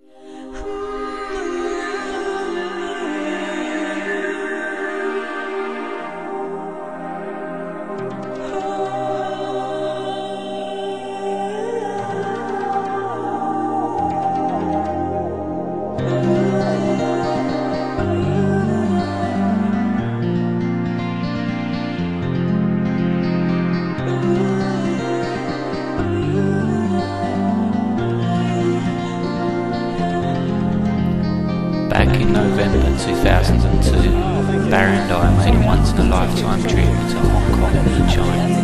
Back November 2002, Barry and I made a once in a lifetime trip to Hong Kong in China.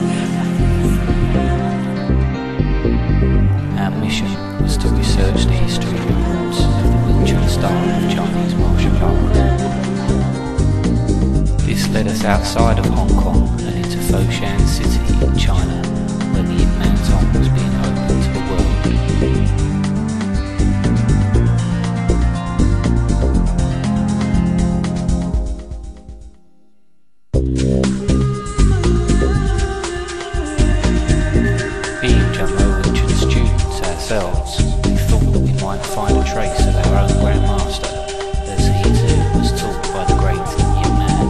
Our mission was to research the history and roots of the Wing Chun style of Chinese martial arts. This led us outside of Hong Kong and into Foshan City in China, where the ourselves, we thought that we might find a trace of our own Grandmaster, as he too was taught by the great Ip Man.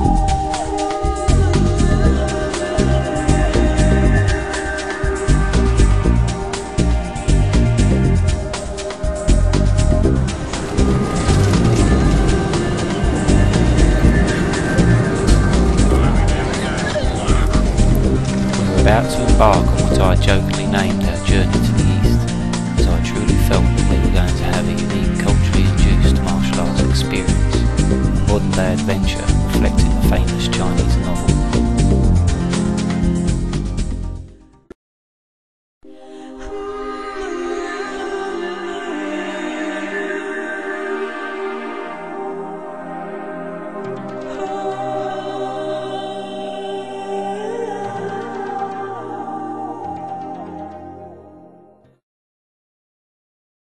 We were about to embark on what I jokingly named our journey to modern-day adventure reflecting the famous Chinese novel.